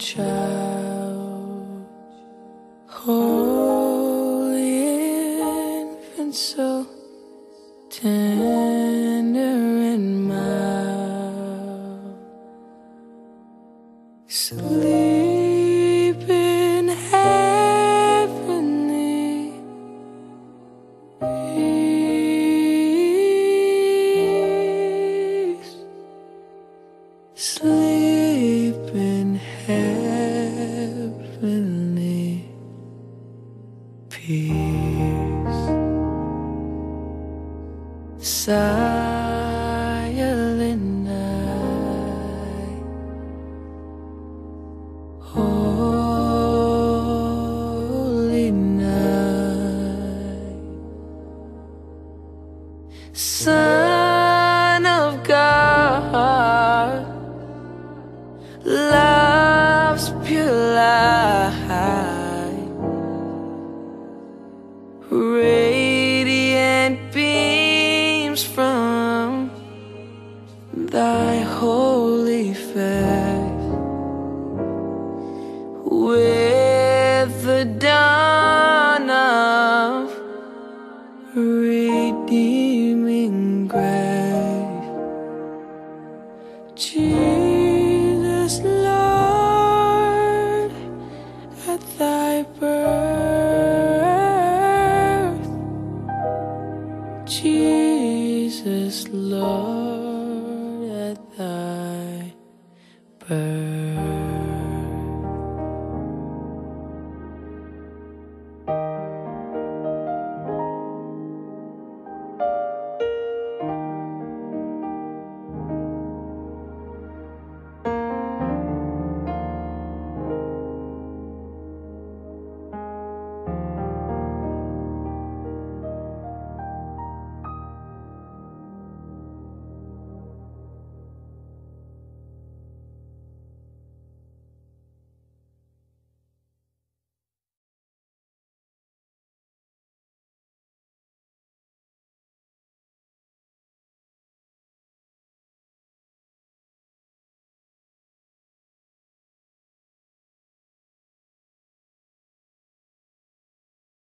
child, holy infant, so tender and mild, sleep in heavenly peace. Sleep peace. Silent night, holy night. Son of God, love's pure light, Jesus, Lord, at thy birth.